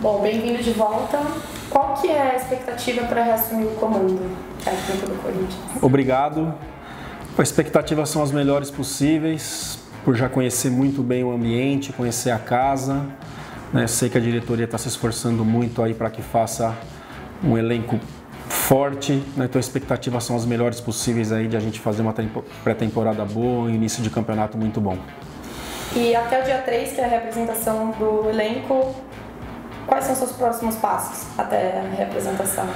Bom, bem-vindo de volta. Qual que é a expectativa para reassumir o comando técnico do Corinthians? Obrigado. A expectativa são as melhores possíveis, por já conhecer muito bem o ambiente, conhecer a casa. Né? Sei que a diretoria está se esforçando muito aí para que faça um elenco forte, né? então a expectativa são as melhores possíveis aí de a gente fazer uma pré-temporada boa, um início de campeonato muito bom. E até o dia 3, que é a representação do elenco, quais são os seus próximos passos até a representação?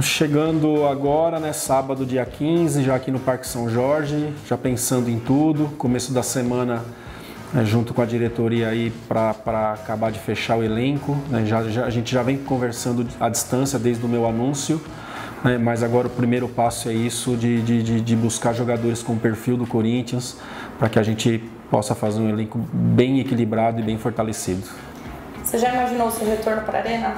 Chegando agora, né, sábado, dia 15, já aqui no Parque São Jorge, já pensando em tudo, começo da semana né, junto com a diretoria aí para acabar de fechar o elenco. Né, já, já, a gente já vem conversando à distância desde o meu anúncio, né, mas agora o primeiro passo é isso de, de, de buscar jogadores com o perfil do Corinthians para que a gente possa fazer um elenco bem equilibrado e bem fortalecido. Você já imaginou o seu retorno para a Arena?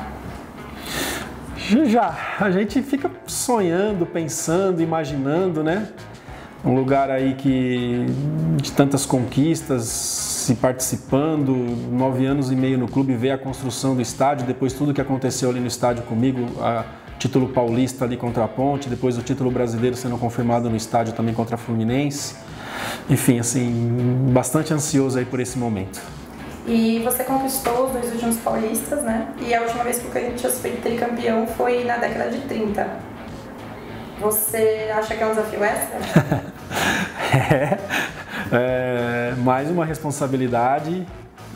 Já, a gente fica sonhando, pensando, imaginando, né? Um lugar aí que de tantas conquistas, se participando, nove anos e meio no clube, ver a construção do estádio, depois tudo que aconteceu ali no estádio comigo, a título paulista ali contra a Ponte, depois o título brasileiro sendo confirmado no estádio também contra a Fluminense. Enfim, assim, bastante ansioso aí por esse momento. E você conquistou os dois últimos paulistas, né? E a última vez que o Corinthians foi tricampeão foi na década de 30. Você acha que é um desafio extra? é, é, mais uma responsabilidade.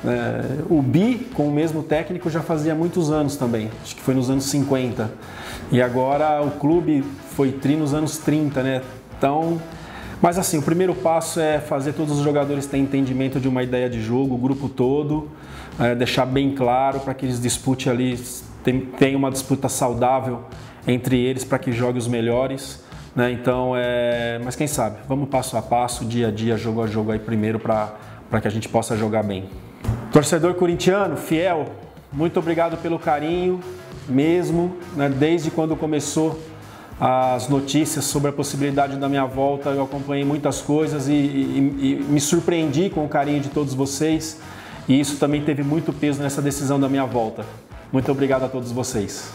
É, o Bi, com o mesmo técnico, já fazia muitos anos também, acho que foi nos anos 50. E agora o clube foi tri nos anos 30, né? Então, mas assim, o primeiro passo é fazer todos os jogadores terem entendimento de uma ideia de jogo, o grupo todo, é, deixar bem claro para que eles disputem ali, tenham uma disputa saudável entre eles para que jogue os melhores. Né? Então, é... mas quem sabe, vamos passo a passo, dia a dia, jogo a jogo aí primeiro para que a gente possa jogar bem. Torcedor corintiano, fiel, muito obrigado pelo carinho mesmo, né? desde quando começou as notícias sobre a possibilidade da minha volta, eu acompanhei muitas coisas e, e, e me surpreendi com o carinho de todos vocês e isso também teve muito peso nessa decisão da minha volta. Muito obrigado a todos vocês.